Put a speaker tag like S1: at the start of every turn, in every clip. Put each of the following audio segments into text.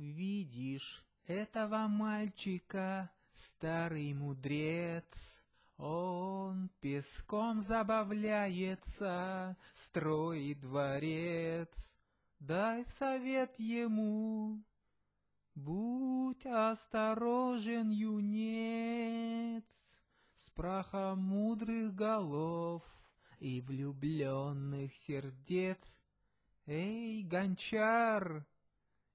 S1: Видишь этого мальчика, старый мудрец, Он песком забавляется, строит дворец. Дай совет ему, будь осторожен, юнец, С прахом мудрых голов и влюбленных сердец. Эй, гончар,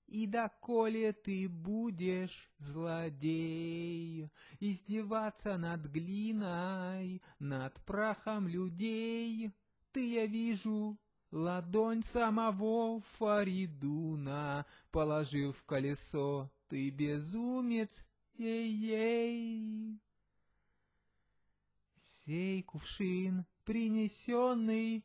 S1: и доколе ты будешь, злодей, Издеваться над глиной, над прахом людей, Ты, я вижу, ладонь самого Фаридуна Положил в колесо, ты безумец, ей-ей. Сей кувшин принесенный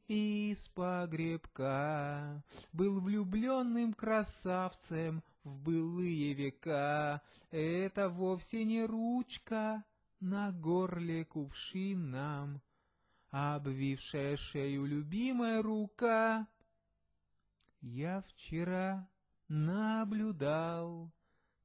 S1: из погребка, Был влюбленным красавцем в былые века. Это вовсе не ручка на горле кувшином, Обвившая шею любимая рука. Я вчера наблюдал,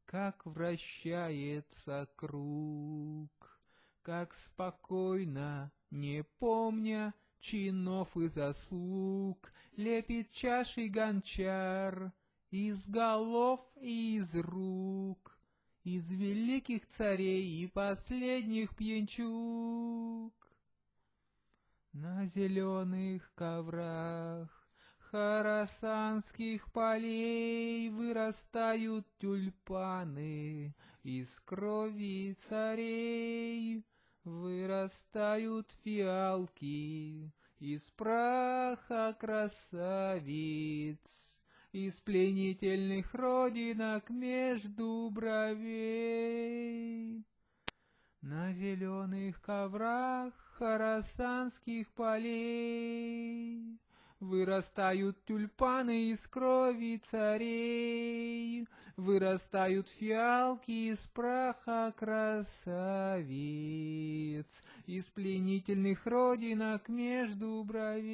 S1: как вращается круг, Как спокойно не помня чинов и заслуг, Лепит чаши гончар из голов и из рук, Из великих царей и последних пьянчуг. На зеленых коврах Харасанских полей Вырастают тюльпаны Из крови царей. Вырастают фиалки из праха красавиц, Из пленительных родинок между бровей. На зеленых коврах харасанских полей Вырастают тюльпаны из крови царей, Вырастают фиалки из праха красавиц, Из пленительных родинок между бровей.